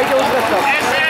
相手惜しかった。